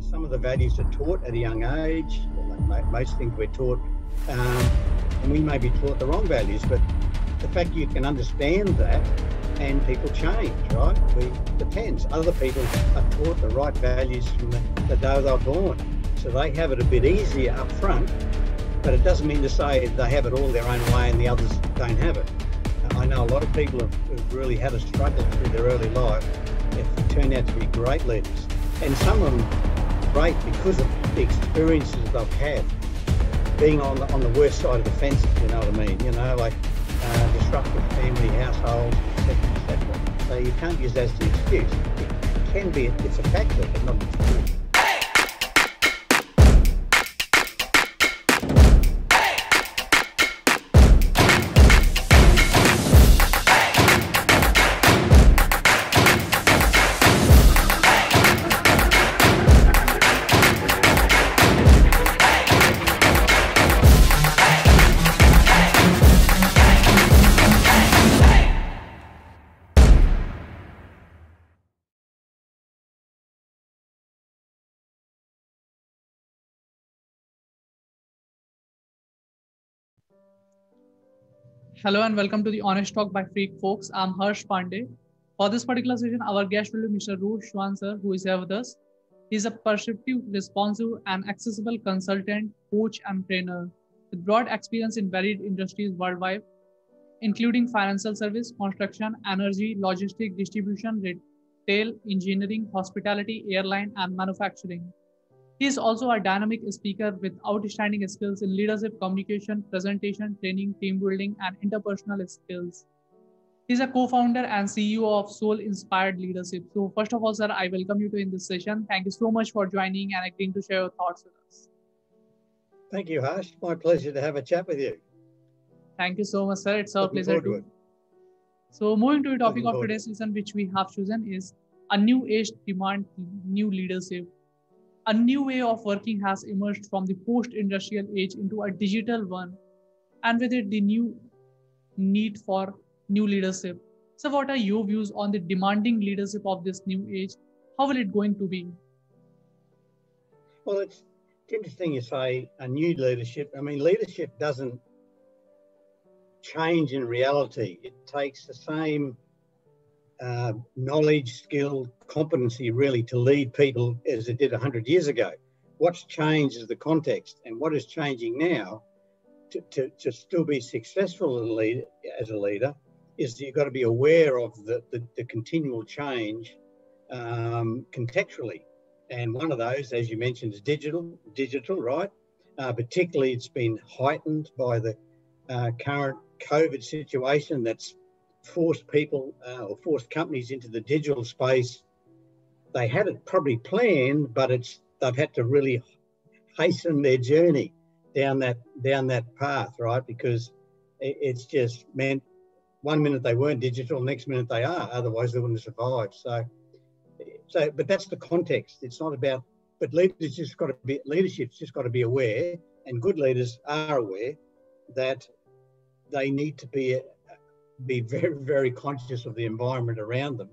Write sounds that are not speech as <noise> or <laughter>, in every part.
Some of the values are taught at a young age. Well, most things we're taught, um, and we may be taught the wrong values, but the fact you can understand that and people change, right? We depends. Other people are taught the right values from the, the day they're born. So they have it a bit easier up front, but it doesn't mean to say they have it all their own way and the others don't have it. I know a lot of people have, have really had a struggle through their early life have turned out to be great leaders. And some of them great because of the experiences they've had being on the, on the worst side of the fence, you know what I mean. You know, like uh, disruptive family, household, etc., etc. So you can't use that as an excuse. It can be, it's a factor, but not an excuse. Hello and welcome to the Honest Talk by Freak Folks. I'm Harsh Pandey. For this particular session, our guest will be Mr. Ross Swan, sir, who is here with us. He's a perceptive, responsive, and accessible consultant, coach, and trainer with broad experience in varied industries worldwide, including financial service, construction, energy, logistics, distribution, retail, engineering, hospitality, airline, and manufacturing. He is also a dynamic speaker with outstanding skills in leadership, communication, presentation, training, team building, and interpersonal skills. He's a co-founder and CEO of Soul Inspired Leadership. So first of all, sir, I welcome you to in this session. Thank you so much for joining and agreeing to share your thoughts with us. Thank you, Harsh. My pleasure to have a chat with you. Thank you so much, sir. It's our Looking pleasure to. to it. So moving to the topic Looking of today's session, which we have chosen is a new age demand new leadership. A new way of working has emerged from the post-industrial age into a digital one, and with it the new need for new leadership. So, what are your views on the demanding leadership of this new age? How will it going to be? Well, it's interesting you say a new leadership. I mean, leadership doesn't change in reality. It takes the same uh, knowledge, skill, competency really to lead people as it did 100 years ago. What's changed is the context, and what is changing now to, to, to still be successful as a leader, as a leader is you've got to be aware of the, the, the continual change um, contextually. And one of those, as you mentioned, is digital, digital, right? Uh, particularly, it's been heightened by the uh, current COVID situation that's forced people uh, or forced companies into the digital space. They had it probably planned, but it's they've had to really hasten their journey down that down that path, right? Because it, it's just meant one minute they weren't digital, next minute they are. Otherwise, they wouldn't survive. So, so but that's the context. It's not about. But leaders just got to be leadership's just got to be aware, and good leaders are aware that they need to be be very very conscious of the environment around them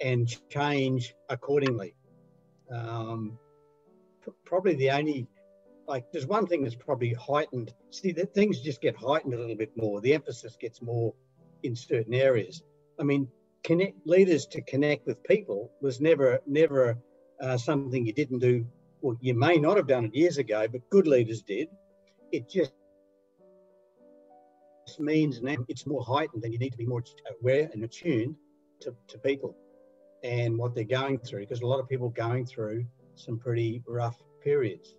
and change accordingly. Um, probably the only like there's one thing that's probably heightened. See that things just get heightened a little bit more. The emphasis gets more in certain areas. I mean, connect leaders to connect with people was never never uh, something you didn't do. Well, you may not have done it years ago, but good leaders did. It just means now it's more heightened and you need to be more aware and attuned to, to people and what they're going through because a lot of people going through some pretty rough periods.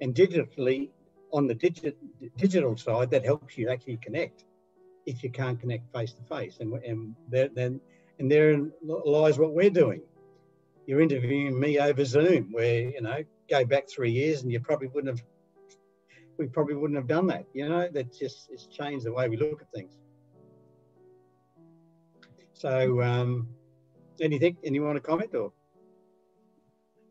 And digitally, on the digi- digital side, that helps you actually connect if you can't connect face to face. And and there, then and therein lies what we're doing. You're interviewing me over Zoom, where you know go back three years, and you probably wouldn't have. We probably wouldn't have done that. You know, that just it's changed the way we look at things. So, um, anything? Anyone want to comment or?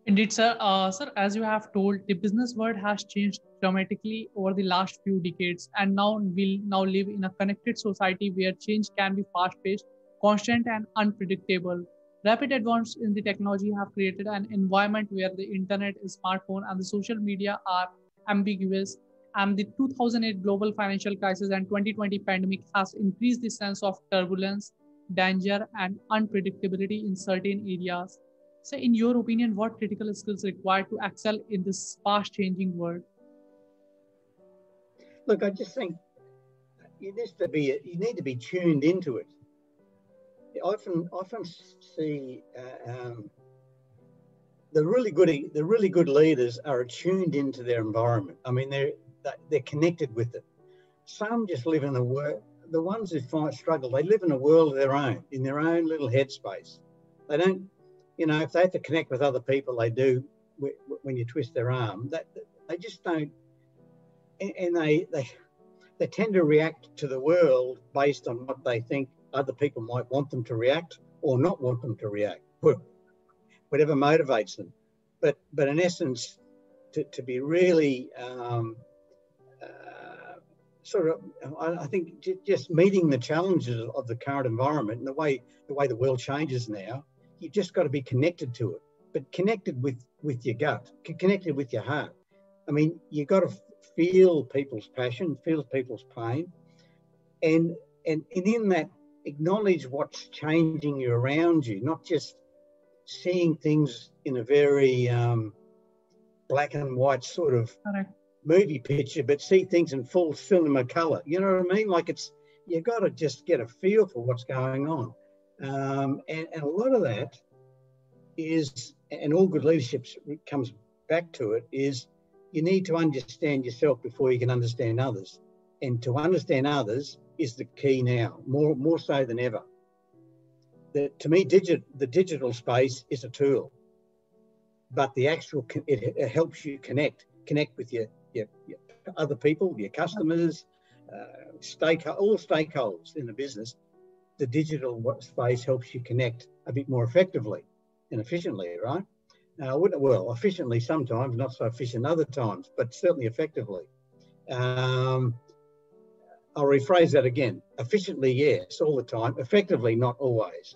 Indeed, sir. Uh, sir, as you have told, the business world has changed dramatically over the last few decades, and now we'll now live in a connected society where change can be fast-paced, constant, and unpredictable. Rapid advances in the technology have created an environment where the internet, smartphone, and the social media are ambiguous. And the 2008 global financial crisis and 2020 pandemic has increased the sense of turbulence, danger, and unpredictability in certain areas. So, in your opinion, what critical skills required to excel in this fast-changing world? Look, I just think you need to be you need to be tuned into it I often often see uh, um, the really good the really good leaders are tuned into their environment. I mean, they're they're connected with it. Some just live in a world. The ones who find struggle, they live in a world of their own, in their own little headspace. They don't, you know, if they have to connect with other people, they do. When you twist their arm, that they just don't, and they they they tend to react to the world based on what they think other people might want them to react or not want them to react, whatever motivates them. But, but in essence, to, to be really um, sort of, I, think just meeting the challenges of the current environment and the way the way the world changes now, you've just got to be connected to it, but connected with with your gut, connected with your heart. I mean, you've got to feel people's passion, feel people's pain, and and, and in that acknowledge what's changing you around you, not just seeing things in a very um, black and white sort of. Movie picture, but see things in full cinema color. You know what I mean? Like it's you've got to just get a feel for what's going on, um, and, and a lot of that is, and all good leadership comes back to it, is you need to understand yourself before you can understand others, and to understand others is the key now, more, more so than ever. The, to me, digit, the digital space is a tool, but the actual, it, it helps you connect, connect with your, your, your other people, your customers, uh, stake, all stakeholders in the business. The digital space helps you connect a bit more effectively and efficiently, right? Uh, well, efficiently sometimes, not so efficient other times, but certainly effectively. Um, I'll rephrase that again. Efficiently, yes, all the time. Effectively, not always.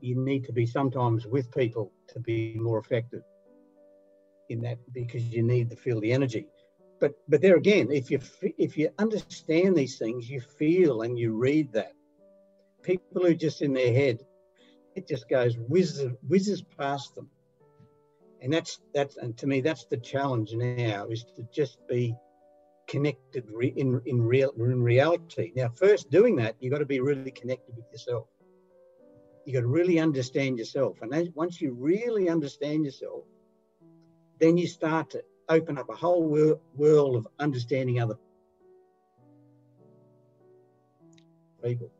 You need to be sometimes with people to be more effective in that because you need to feel the energy. But but there again, if you if you understand these things, you feel and you read that. People who just in their head, it just goes whizzes whizzes past them. And that's that's and to me that's the challenge now is to just be connected re- in, in, real, in reality. Now, first doing that, you've got to be really connected with yourself. You've got to really understand yourself. And as, once you really understand yourself, then you start to open up a whole wor- world of understanding other people.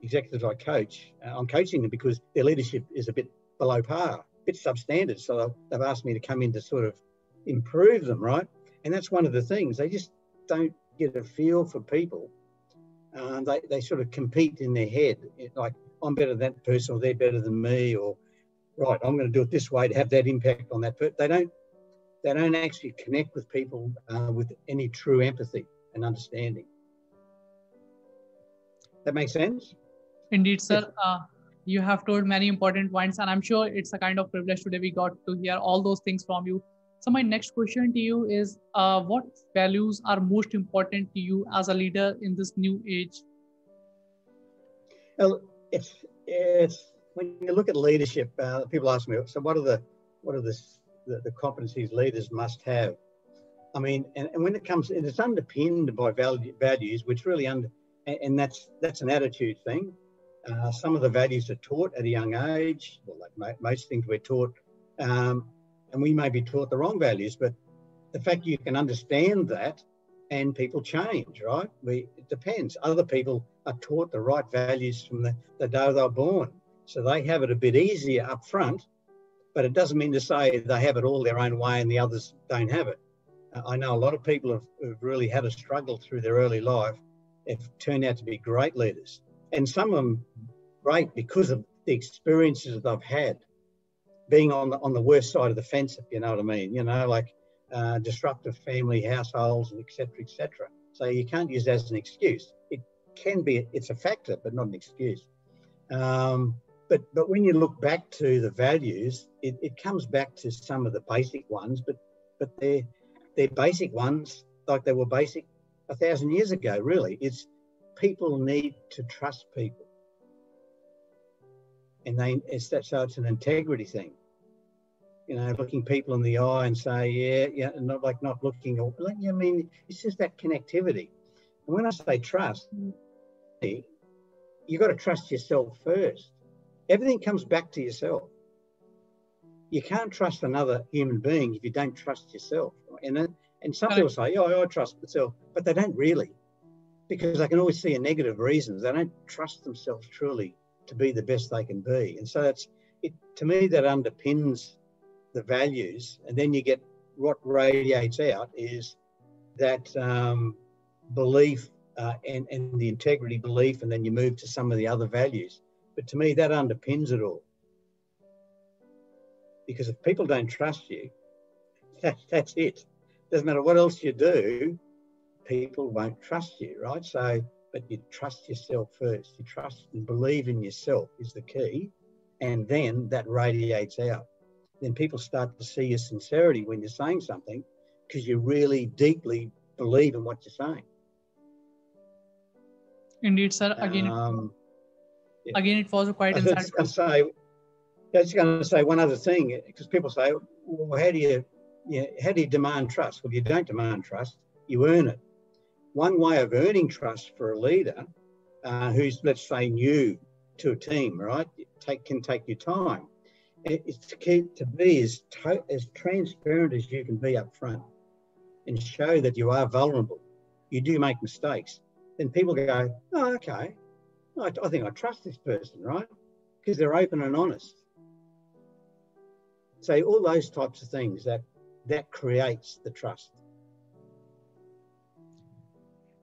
Executives I coach, uh, I'm coaching them because their leadership is a bit below par, a bit substandard. So they've asked me to come in to sort of improve them, right? And that's one of the things. They just don't get a feel for people. Um, they, they sort of compete in their head, like, I'm better than that person, or they're better than me, or right, I'm going to do it this way to have that impact on that person. They don't, they don't actually connect with people uh, with any true empathy and understanding. That makes sense? Indeed, sir. Uh, you have told many important points, and I'm sure it's a kind of privilege today we got to hear all those things from you. So my next question to you is, uh, what values are most important to you as a leader in this new age? Well, it's, it's when you look at leadership, uh, people ask me, so what are the what are the, the, the competencies leaders must have? I mean, and, and when it comes, it's underpinned by value, values, which really under, and, and that's that's an attitude thing. Uh, some of the values are taught at a young age. Well, like most things we're taught, um, and we may be taught the wrong values, but the fact you can understand that and people change, right? We, it depends. Other people are taught the right values from the, the day they're born. So they have it a bit easier up front, but it doesn't mean to say they have it all their own way and the others don't have it. Uh, I know a lot of people have, have really had a struggle through their early life, have turned out to be great leaders. And some of them great because of the experiences that they've had being on the on the worst side of the fence, if you know what I mean. You know, like uh, disruptive family households and etc. etc. So you can't use that as an excuse. It can be, it's a factor, but not an excuse. Um, but but when you look back to the values, it, it comes back to some of the basic ones, but but they're they're basic ones like they were basic a thousand years ago. Really, it's people need to trust people, and they it's that so it's an integrity thing. You know, looking people in the eye and say, yeah, yeah, and not like not looking. Or, I mean, it's just that connectivity. And when I say trust, mm. you've got to trust yourself first. Everything comes back to yourself. You can't trust another human being if you don't trust yourself. And, and some people say, oh, I trust myself, but they don't really because they can always see a negative reasons. They don't trust themselves truly to be the best they can be. And so that's it, to me, that underpins the values. And then you get what radiates out is that um, belief uh, and, and the integrity belief, and then you move to some of the other values. But to me, that underpins it all. Because if people don't trust you, <laughs> that, that's it. Doesn't matter what else you do, people won't trust you, right? So, but you trust yourself first. You trust and believe in yourself is the key. And then that radiates out. Then people start to see your sincerity when you're saying something because you really deeply believe in what you're saying. Indeed, sir. Again, um, yeah. again, it was quite insightful. I say, was going to say one other thing because people say, well, how do you, you know, how do you demand trust? Well, you don't demand trust; you earn it. One way of earning trust for a leader uh, who's, let's say, new to a team, right, take can take your time. It's key to be as to, as transparent as you can be up front, and show that you are vulnerable. You do make mistakes then people go, oh, okay, I, I think I trust this person, right? Because they're open and honest. So all those types of things that that creates the trust.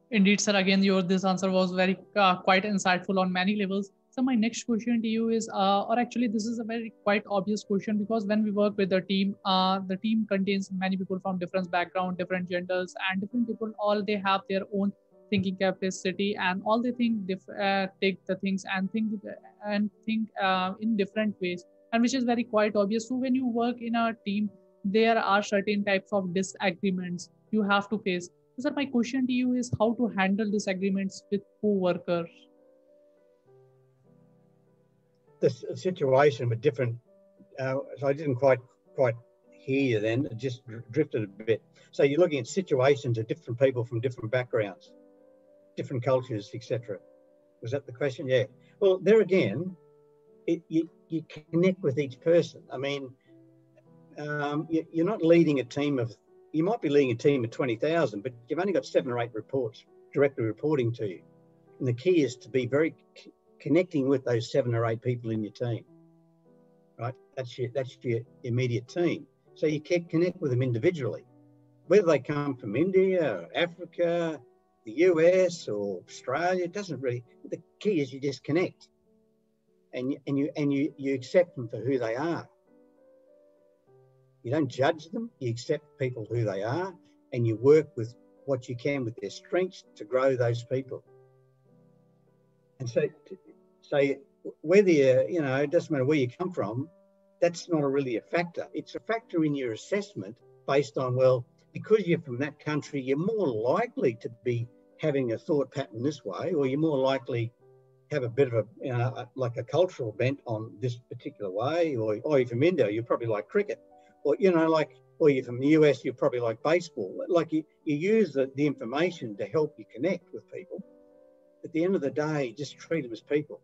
Indeed, sir. Again, your this answer was very uh, quite insightful on many levels. So my next question to you is, uh, or actually, this is a very quite obvious question because when we work with the team, uh, the team contains many people from different background, different genders, and different people. All they have their own thinking capacity and all they think dif- uh, take the things and think and think uh, in different ways. And which is very quite obvious. So when you work in a team there are certain types of disagreements you have to face. So sir my question to you is how to handle disagreements with co-workers? The situation with different. Uh, so i didn't quite quite hear you then. It just drifted a bit. So you're looking at situations of different people from different backgrounds different cultures, etc. Was that the question? Yeah. Well, there again, it, you, you connect with each person. I mean, um, you, you're not leading a team of, you might be leading a team of 20,000, but you've only got seven or eight reports directly reporting to you. And the key is to be very connecting with those seven or eight people in your team, right? That's your, that's your immediate team. So you can connect with them individually, whether they come from India, or Africa, the US or Australia. It doesn't really. The key is you just connect, and you, and you and you you accept them for who they are. You don't judge them. You accept people who they are, and you work with what you can with their strengths to grow those people. And so, so whether you you know it doesn't matter where you come from, that's not really a factor. It's a factor in your assessment based on well because you're from that country, you're more likely to be having a thought pattern this way, or you're more likely have a bit of a, you know, like a cultural bent on this particular way, or, or you're from India, you probably like cricket, or, you know, like, or you're from the US, you probably like baseball. Like you, you use the, the information to help you connect with people. At the end of the day, just treat them as people.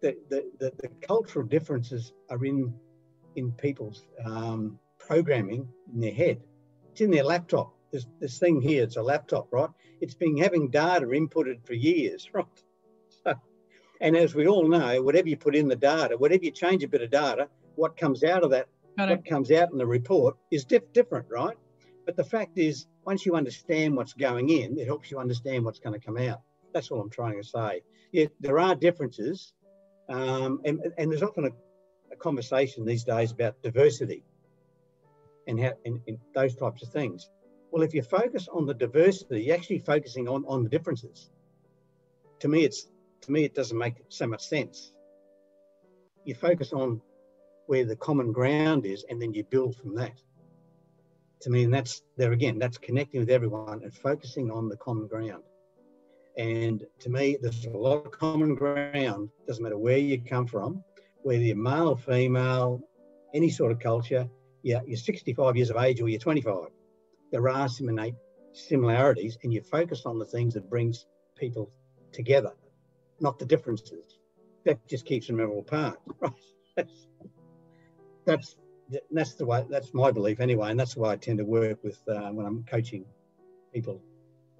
The, the, the, the cultural differences are in, in people's um, programming in their head it's in their laptop. This, this thing here, it's a laptop, right? It's been having data inputted for years, <laughs> right? So, and as we all know, whatever you put in the data, whatever you change a bit of data, what comes out of that, what comes out in the report is diff- different, right? But the fact is, once you understand what's going in, it helps you understand what's going to come out. That's all I'm trying to say. Yeah, there are differences, um, and, and there's often a, a conversation these days about diversity and, how, and, and those types of things. Well, if you focus on the diversity, you're actually focusing on, on the differences. To me, it's to me it doesn't make so much sense. you focus on where the common ground is and then you build from that. To me, and that's there again, that's connecting with everyone and focusing on the common ground. And to me, there's a lot of common ground, doesn't matter where you come from, whether you're male or female, any sort of culture, yeah, you're 65 years of age or you're 25. There are some innate similarities and you focus on the things that brings people together, not the differences. That just keeps them all apart, <laughs> right? That's, that's, that's the way, that's my belief anyway. And that's why I tend to work with uh, when I'm coaching people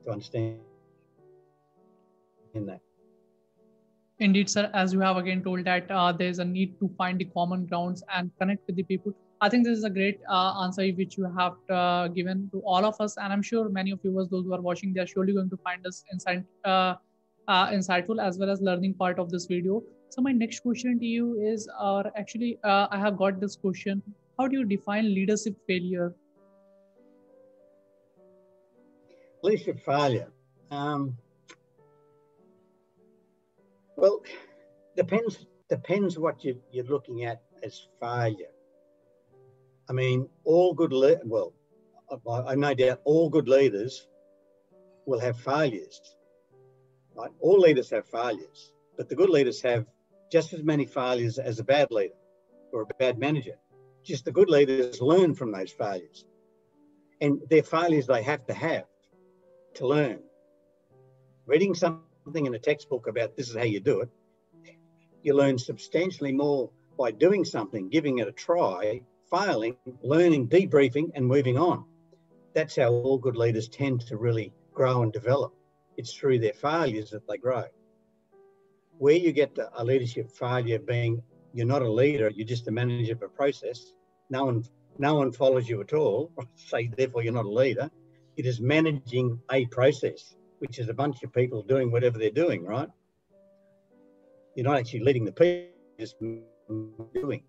to understand in that. Indeed, sir. As you have again told that uh, there's a need to find the common grounds and connect with the people. I think this is a great uh, answer which you have uh, given to all of us, and I'm sure many of viewers, those who are watching, they are surely going to find this insight, uh, uh, insightful as well as learning part of this video. So my next question to you is, or actually, uh, I have got this question: How do you define leadership failure? Leadership failure. Um, well, depends depends what you, you're looking at as failure. I mean, all good le- well, I, I no doubt all good leaders will have failures. Right? All leaders have failures, but the good leaders have just as many failures as a bad leader or a bad manager. Just the good leaders learn from those failures. And they're failures they have to have to learn. Reading something in a textbook about this is how you do it, you learn substantially more by doing something, giving it a try, failing, learning, debriefing, and moving on. That's how all good leaders tend to really grow and develop. It's through their failures that they grow. Where you get a leadership failure being you're not a leader, you're just a manager of a process, no one no one follows you at all, <laughs> say therefore you're not a leader. It is managing a process which is a bunch of people doing whatever they're doing, right? You're not actually leading the people, just doing.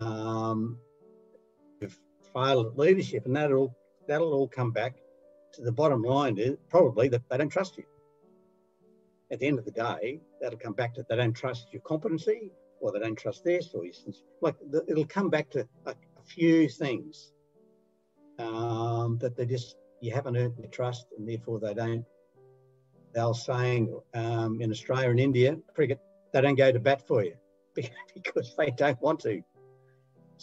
Um, you've at leadership, and that'll that'll all come back to the bottom line is probably that they don't trust you. At the end of the day, that'll come back to they don't trust your competency, or they don't trust their solutions. Like the, it'll come back to a, a few things um, that they just you haven't earned their trust, and therefore they don't they'll saying um, in Australia and India, cricket, they don't go to bat for you <laughs> because they don't want to.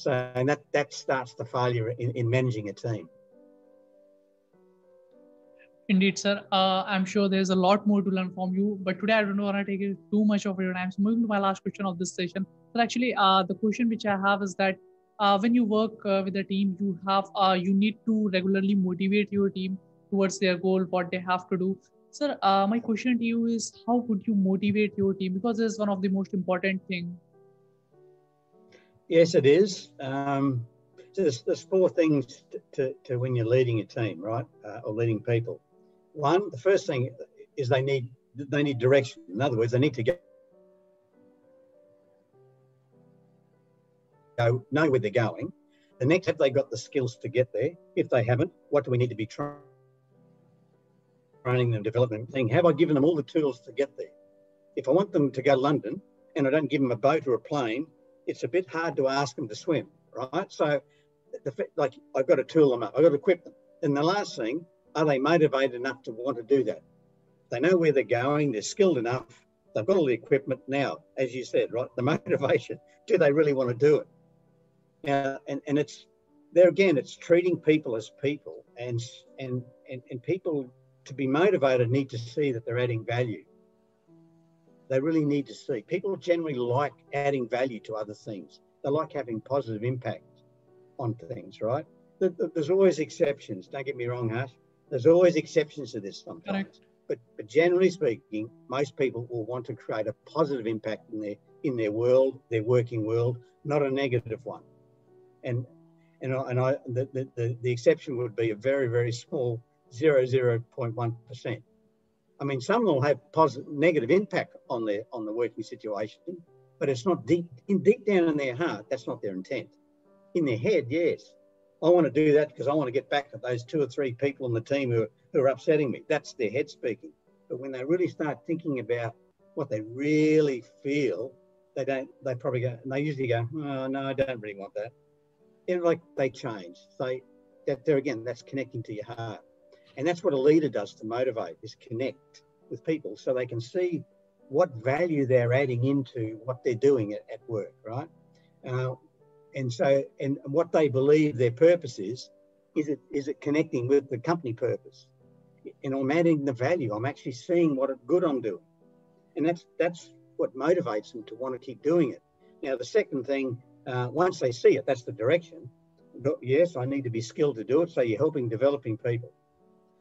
So, and that, that starts the failure in, in managing a team. Indeed, sir. Uh, I'm sure there's a lot more to learn from you, but today I don't want to take too much of your time. So, moving to my last question of this session. But actually, uh, the question which I have is that uh, when you work uh, with a team, you have uh, you need to regularly motivate your team towards their goal, what they have to do. Sir, uh, my question to you is how would you motivate your team? Because it's one of the most important thing. Yes, it is. Um, there's, there's, four things to, to, to, when you're leading a team, right, uh, or leading people. One, the first thing is they need they need direction. In other words, they need to go know where they're going. The next, have they got the skills to get there? If they haven't, what do we need to be training them, development thing, have I given them all the tools to get there? If I want them to go to London and I don't give them a boat or a plane, it's a bit hard to ask them to swim, right? So, the, like, I've got to tool them up, I've got to equip them. And the last thing, are they motivated enough to want to do that? They know where they're going, they're skilled enough, they've got all the equipment now, as you said, right? The <laughs> motivation, do they really want to do it? Now, and, and it's there again, it's treating people as people and, and, and, and people to be motivated need to see that they're adding value. They really need to see. People generally like adding value to other things. They like having positive impact on things, right? There's always exceptions. Don't get me wrong, Harsh. There's always exceptions to this sometimes. But, but generally speaking, most people will want to create a positive impact in their in their world, their working world, not a negative one. And and I, and I the, the, the exception would be a very very small 0.1%. I mean, some will have positive, negative impact on their on the working situation, but it's not deep in deep down in their heart. That's not their intent. In their head, yes, I want to do that because I want to get back at those two or three people in the team who are, who are upsetting me. That's their head speaking. But when they really start thinking about what they really feel they don't. They probably go. And they usually go, oh, "No, I don't really want that." And like they change. They that there again. That's connecting to your heart, and that's what a leader does to motivate is connect with people so they can see what value they're adding into what they're doing at, at work, right? Uh, and so, and what they believe their purpose is, is it is it connecting with the company purpose? And I'm adding the value. I'm actually seeing what good I'm doing, and that's that's what motivates them to want to keep doing it. Now, the second thing, uh, once they see it, that's the direction. But yes, I need to be skilled to do it. So you're helping developing people,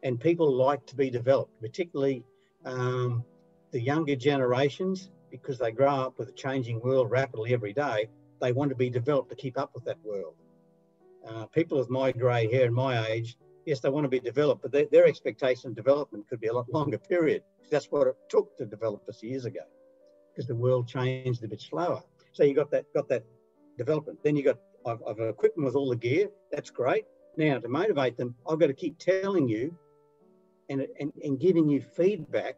and people like to be developed, particularly um, the younger generations, because they grow up with a changing world rapidly every day. They want to be developed to keep up with that world. Uh, people of my grey hair and my age, yes, they want to be developed, but their, their expectation of development could be a lot <laughs> longer period. That's what it took to develop us years ago because the world changed a bit slower. So you got that got that development. Then you got I've, I've equipped them with all the gear. That's great. Now to motivate them, I've got to keep telling you and, and, and giving you feedback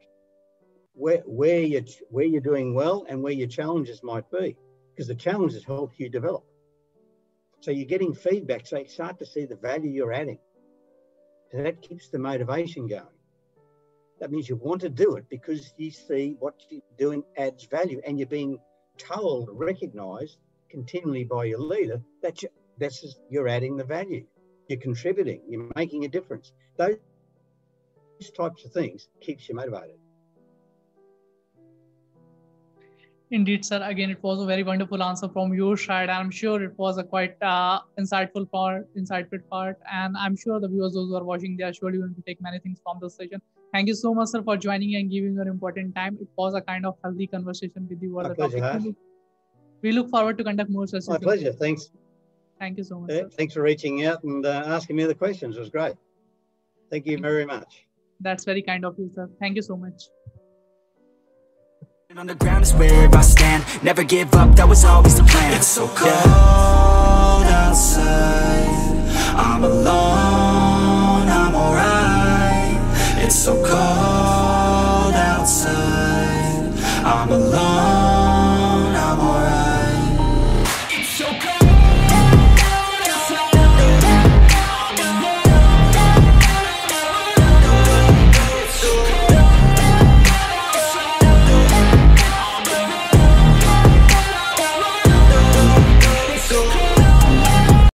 where where you where you're doing well and where your challenges might be. Because the challenges help you develop. So you're getting feedback, so you start to see the value you're adding. And that keeps the motivation going. That means you want to do it because you see what you're doing adds value and you're being told, recognized continually by your leader that you, that's just, you're adding the value. You're contributing, you're making a difference. Those types of things keeps you motivated. Indeed, sir. Again, it was a very wonderful answer from your side. I'm sure it was a quite uh, insightful part, insightful part, and I'm sure the viewers, those who are watching, they are surely going to take many things from this session. Thank you so much, sir, for joining and giving your important time. It was a kind of healthy conversation with you. My the pleasure, topic. We look forward to conduct more sessions. My pleasure. Thanks. Thank you so much. Yeah, thanks for reaching out and uh, asking me the questions. It was great. Thank you very much. That's very kind of you, sir. Thank you so much. On the ground is where I stand Never give up, that was always the plan It's so cold yeah. outside I'm alone, I'm alright It's so cold outside I'm alone